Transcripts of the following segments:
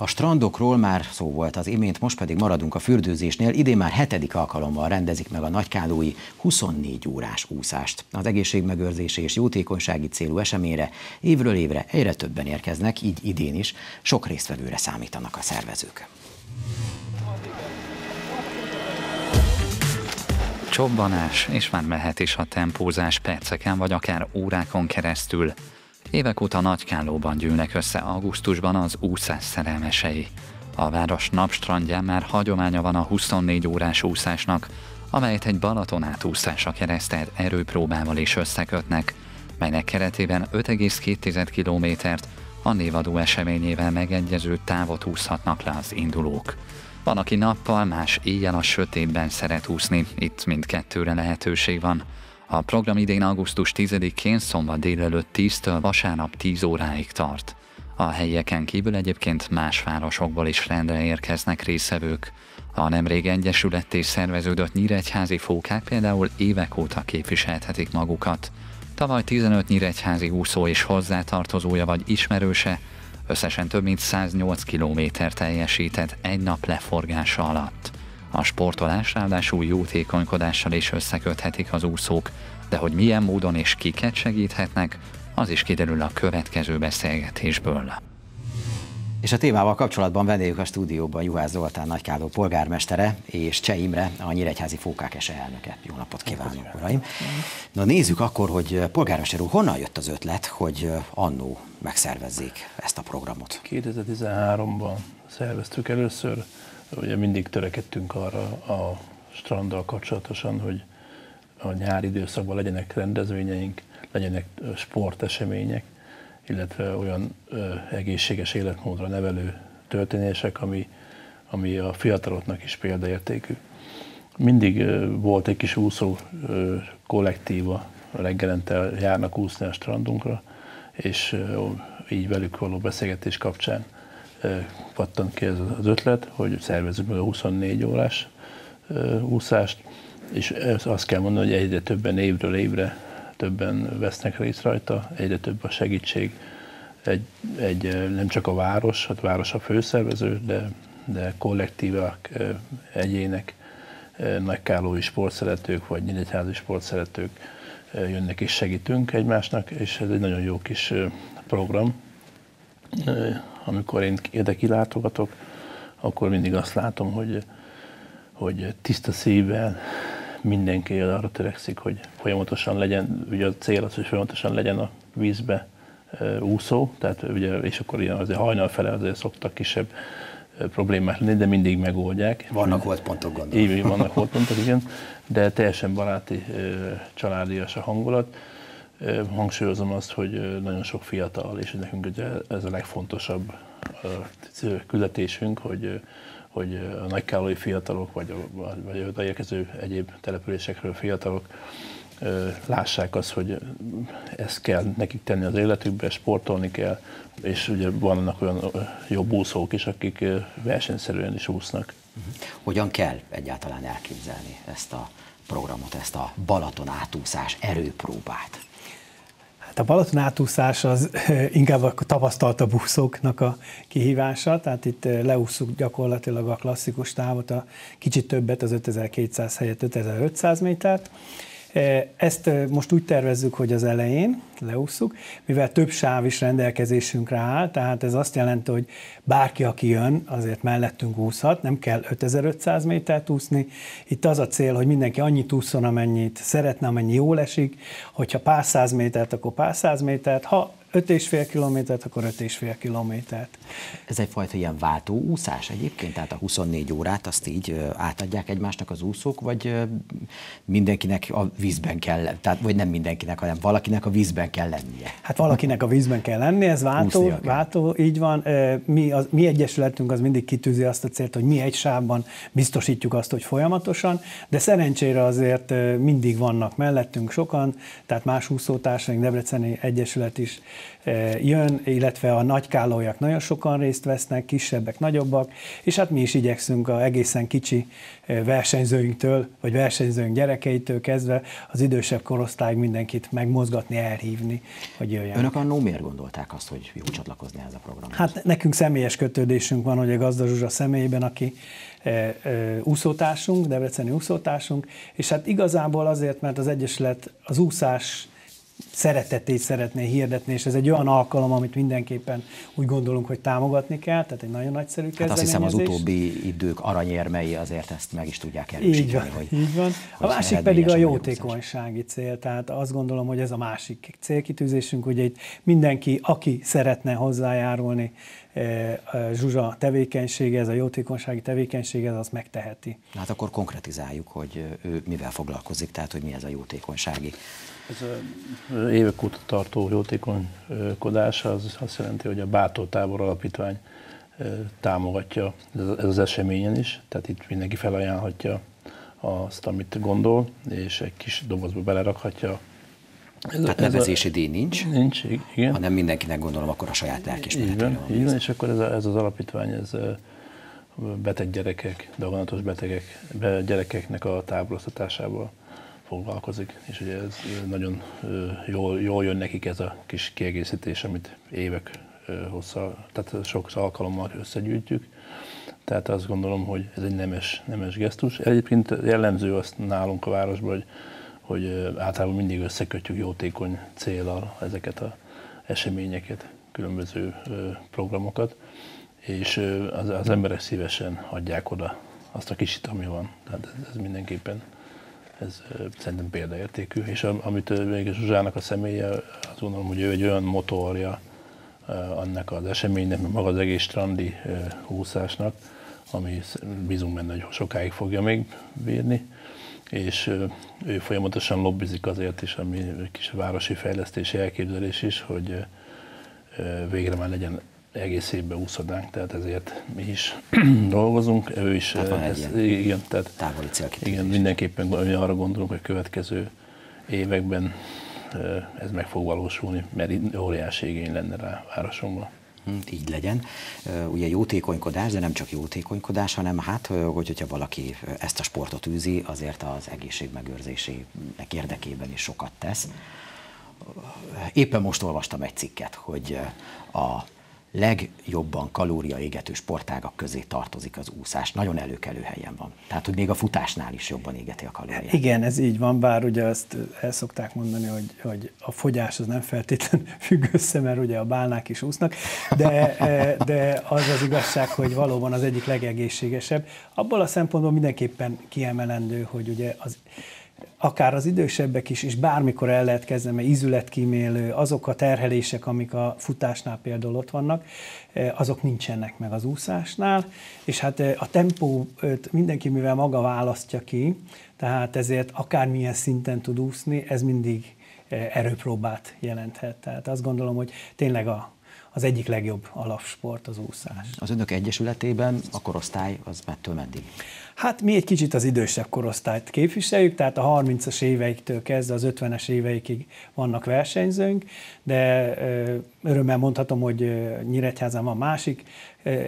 A strandokról már szó volt az imént, most pedig maradunk a fürdőzésnél. Idén már hetedik alkalommal rendezik meg a nagykálói 24 órás úszást. Az egészségmegőrzési és jótékonysági célú eseményre évről évre egyre többen érkeznek, így idén is sok résztvevőre számítanak a szervezők. Csobbanás, és már mehet is a tempózás perceken vagy akár órákon keresztül. Évek óta Nagykállóban gyűlnek össze augusztusban az úszás szerelmesei. A város napstrandján már hagyománya van a 24 órás úszásnak, amelyet egy Balaton átúszásra keresztelt erőpróbával is összekötnek, melynek keretében 5,2 kilométert a névadó eseményével megegyező távot úszhatnak le az indulók. Van, aki nappal, más éjjel a sötétben szeret úszni, itt mindkettőre lehetőség van. A program idén augusztus 10-én szombat délelőtt 10-től vasárnap 10 óráig tart. A helyieken kívül egyébként más városokból is rendre érkeznek részevők. A nemrég egyesületté szerveződött nyíregyházi fókák például évek óta képviselhetik magukat. Tavaly 15 nyíregyházi úszó és hozzátartozója vagy ismerőse összesen több mint 108 kilométer teljesített egy nap leforgása alatt. A sportolás ráadásul jótékonykodással is összeköthetik az úszók, de hogy milyen módon és kiket segíthetnek, az is kiderül a következő beszélgetésből. És a témával kapcsolatban vendégük a stúdióban Juhász Zoltán nagykáló polgármestere és Cseh Imre, a Nyíregyházi Fókák Ese elnöke. Jó napot kívánok, uraim! Na nézzük akkor, hogy polgármester úr, honnan jött az ötlet, hogy annó megszervezzék ezt a programot? 2013-ban szerveztük először, ugye mindig törekedtünk arra a stranddal kapcsolatosan, hogy a nyári időszakban legyenek rendezvényeink, legyenek sportesemények, illetve olyan egészséges életmódra nevelő történések, ami, ami a fiataloknak is példaértékű. Mindig volt egy kis úszó kollektíva, reggelente járnak úszni a strandunkra, és így velük való beszélgetés kapcsán pattant ki ez az ötlet, hogy szervezzük meg a 24 órás úszást, és azt kell mondani, hogy egyre többen évről évre többen vesznek részt rajta, egyre több a segítség. Egy, egy, nem csak a város, hát a város a főszervező, de, de kollektívák, egyének, nagykálói sportszeretők, vagy nyíregyházi sportszeretők jönnek és segítünk egymásnak, és ez egy nagyon jó kis program. Amikor én ide kilátogatok, akkor mindig azt látom, hogy, hogy tiszta szívvel, mindenki arra törekszik, hogy folyamatosan legyen, ugye a cél az, hogy folyamatosan legyen a vízbe úszó, tehát ugye, és akkor ilyen azért hajnal fele azért szoktak kisebb problémák lenni, de mindig megoldják. Vannak volt pontok gondolom. Így vannak volt pontok, igen, de teljesen baráti, családias a hangulat. Hangsúlyozom azt, hogy nagyon sok fiatal, és nekünk ugye ez a legfontosabb küldetésünk, hogy hogy a nagykálói fiatalok, vagy a, vagy a érkező egyéb településekről fiatalok lássák azt, hogy ezt kell nekik tenni az életükbe, sportolni kell, és ugye vannak olyan jobb úszók is, akik versenyszerűen is úsznak. Hogyan kell egyáltalán elképzelni ezt a programot, ezt a Balaton átúszás erőpróbát? A Balaton átúszás az inkább a tapasztaltabb úszóknak a kihívása, tehát itt leúszunk gyakorlatilag a klasszikus távot, a kicsit többet, az 5200 helyett 5500 métert, ezt most úgy tervezzük, hogy az elején leúszuk, mivel több sáv is rendelkezésünkre áll, tehát ez azt jelenti, hogy bárki, aki jön, azért mellettünk úszhat, nem kell 5500 métert úszni. Itt az a cél, hogy mindenki annyit úszon, amennyit szeretne, amennyi jól esik, hogyha pár száz métert, akkor pár száz métert, ha 5,5 kilométert, akkor 5,5 kilométert. Ez egyfajta ilyen váltó úszás egyébként? Tehát a 24 órát azt így átadják egymásnak az úszók, vagy mindenkinek a vízben kell, tehát vagy nem mindenkinek, hanem valakinek a vízben kell lennie? Hát valakinek a vízben kell lennie, ez váltó, váltó így van. Mi, az, mi egyesületünk az mindig kitűzi azt a célt, hogy mi egy sávban biztosítjuk azt, hogy folyamatosan, de szerencsére azért mindig vannak mellettünk sokan, tehát más úszótársaink, Debreceni Egyesület is jön, illetve a nagykálójak nagyon sokan részt vesznek, kisebbek, nagyobbak, és hát mi is igyekszünk a egészen kicsi versenyzőinktől, vagy versenyzőink gyerekeitől kezdve az idősebb korosztályig mindenkit megmozgatni, elhívni, hogy jöjjön. Önök annó miért gondolták azt, hogy jó csatlakozni ez a programhoz? Hát nekünk személyes kötődésünk van, hogy a Gazda Zsuzsa személyében, aki úszótársunk, debreceni úszótársunk, és hát igazából azért, mert az Egyesület az úszás szeretetét szeretné hirdetni, és ez egy olyan alkalom, amit mindenképpen úgy gondolunk, hogy támogatni kell, tehát egy nagyon nagyszerű kezdeményezés. Hát azt hiszem az utóbbi idők aranyérmei azért ezt meg is tudják erősíteni. Így van, hogy, így van. A másik pedig a jótékonysági cél, tehát azt gondolom, hogy ez a másik célkitűzésünk, hogy itt mindenki, aki szeretne hozzájárulni E, Zsuzsa tevékenysége, ez a jótékonysági tevékenysége, ez azt megteheti. Hát akkor konkretizáljuk, hogy ő mivel foglalkozik, tehát hogy mi ez a jótékonysági. Ez a évek óta tartó jótékonykodás az azt jelenti, hogy a Bátor Tábor Alapítvány támogatja ez az eseményen is, tehát itt mindenki felajánlhatja azt, amit gondol, és egy kis dobozba belerakhatja ez, Tehát nevezési díj nincs, nincs, igen. hanem mindenkinek gondolom akkor a saját lelkismeretére van. Igen, és akkor ez, a, ez az alapítvány, ez beteg gyerekek, daganatos betegek, be, gyerekeknek a táboroztatásával foglalkozik, és ugye ez nagyon jól, jól jön nekik ez a kis kiegészítés, amit évek hossza, tehát sok alkalommal összegyűjtjük. Tehát azt gondolom, hogy ez egy nemes, nemes gesztus. Egyébként jellemző azt nálunk a városban, hogy hogy általában mindig összekötjük jótékony célral ezeket az eseményeket, különböző programokat, és az, az emberek szívesen adják oda azt a kicsit, ami van. Tehát ez, ez mindenképpen ez szerintem példaértékű. És amit még Zsuzsának a személye, azt gondolom, hogy ő egy olyan motorja annak az eseménynek, meg maga az egész strandi úszásnak, ami bízunk benne, hogy sokáig fogja még bírni és ő folyamatosan lobbizik azért is, ami kis városi fejlesztési elképzelés is, hogy végre már legyen egész évben úszodánk, tehát ezért mi is dolgozunk. Ő is, tehát van ez, igen, tehát távoli Igen, mindenképpen arra gondolunk, hogy következő években ez meg fog valósulni, mert óriási igény lenne rá városomban. Hm, így legyen. Ugye jótékonykodás, de nem csak jótékonykodás, hanem hát, hogy, hogyha valaki ezt a sportot űzi, azért az egészség megőrzésének érdekében is sokat tesz. Éppen most olvastam egy cikket, hogy a legjobban kalóriaégető sportágak közé tartozik az úszás. Nagyon előkelő helyen van. Tehát, hogy még a futásnál is jobban égeti a kalóriát. Igen, ez így van, bár ugye azt el szokták mondani, hogy, hogy a fogyás az nem feltétlenül függ össze, mert ugye a bálnák is úsznak, de, de az az igazság, hogy valóban az egyik legegészségesebb. Abból a szempontból mindenképpen kiemelendő, hogy ugye az akár az idősebbek is, és bármikor el lehet kezdeni, mert ízületkímélő, azok a terhelések, amik a futásnál például ott vannak, eh, azok nincsenek meg az úszásnál, és hát eh, a tempó mindenki, mivel maga választja ki, tehát ezért akármilyen szinten tud úszni, ez mindig eh, erőpróbát jelenthet. Tehát azt gondolom, hogy tényleg a, az egyik legjobb alapsport az úszás. Az önök egyesületében a korosztály az mettől meddig? Hát mi egy kicsit az idősebb korosztályt képviseljük, tehát a 30-as éveiktől kezdve az 50-es éveikig vannak versenyzőnk, de örömmel mondhatom, hogy Nyíregyházán van másik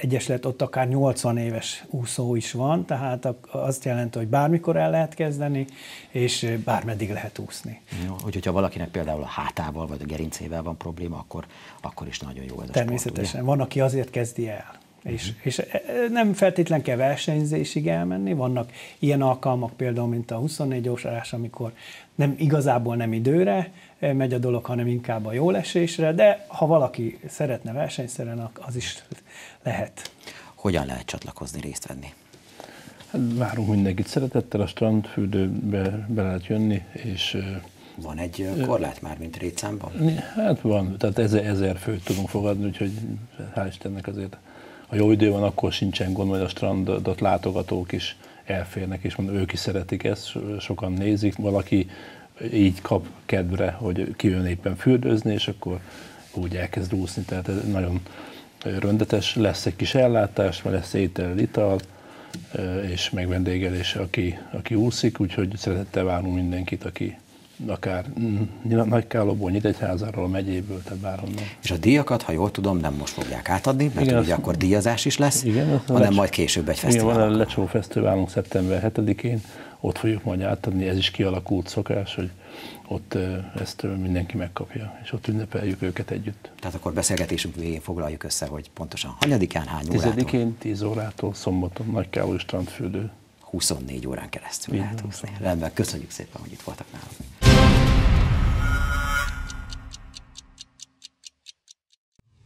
egyesület, ott akár 80 éves úszó is van, tehát azt jelenti, hogy bármikor el lehet kezdeni, és bármeddig lehet úszni. Jó, hogy, hogyha valakinek például a hátával vagy a gerincével van probléma, akkor, akkor is nagyon jó ez a Természetesen. Sport, van, aki azért kezdi el. És, uh-huh. és nem feltétlen kell versenyzésig elmenni, vannak ilyen alkalmak például, mint a 24 órás, amikor nem igazából nem időre megy a dolog, hanem inkább a jólesésre, de ha valaki szeretne versenyszeren, az is lehet. Hogyan lehet csatlakozni, részt venni? Hát várunk mindenkit szeretettel, a strandfürdőbe be lehet jönni, és van egy korlát már, mint rétszámban? Hát van, tehát ezer, ezer főt tudunk fogadni, úgyhogy hál' Istennek azért ha jó idő van, akkor sincsen gond, hogy a strandot látogatók is elférnek, és mondom, ők is szeretik ezt, sokan nézik, valaki így kap kedvre, hogy kijön éppen fürdőzni, és akkor úgy elkezd úszni, tehát ez nagyon röndetes, lesz egy kis ellátás, mert lesz étel, ital, és megvendégelés, aki, aki úszik, úgyhogy szeretettel várunk mindenkit, aki akár Nagykálóból, Nyíregyházáról, megyéből, tehát bárhonnan. És a díjakat, ha jól tudom, nem most fogják átadni, mert Igen, ugye akkor díjazás is lesz, Igen, hanem Lecs- majd később egy Igen, van fesztivál. a Lecsó Fesztiválunk szeptember 7-én, ott fogjuk majd átadni, ez is kialakult szokás, hogy ott ezt mindenki megkapja, és ott ünnepeljük őket együtt. Tehát akkor beszélgetésünk végén foglaljuk össze, hogy pontosan hanyadikán, hány órától? 10-én 10 órától, szombaton Nagykáló strandfürdő. 24 órán keresztül lehet van. úszni. Rendben, köszönjük szépen, hogy itt voltak nálunk.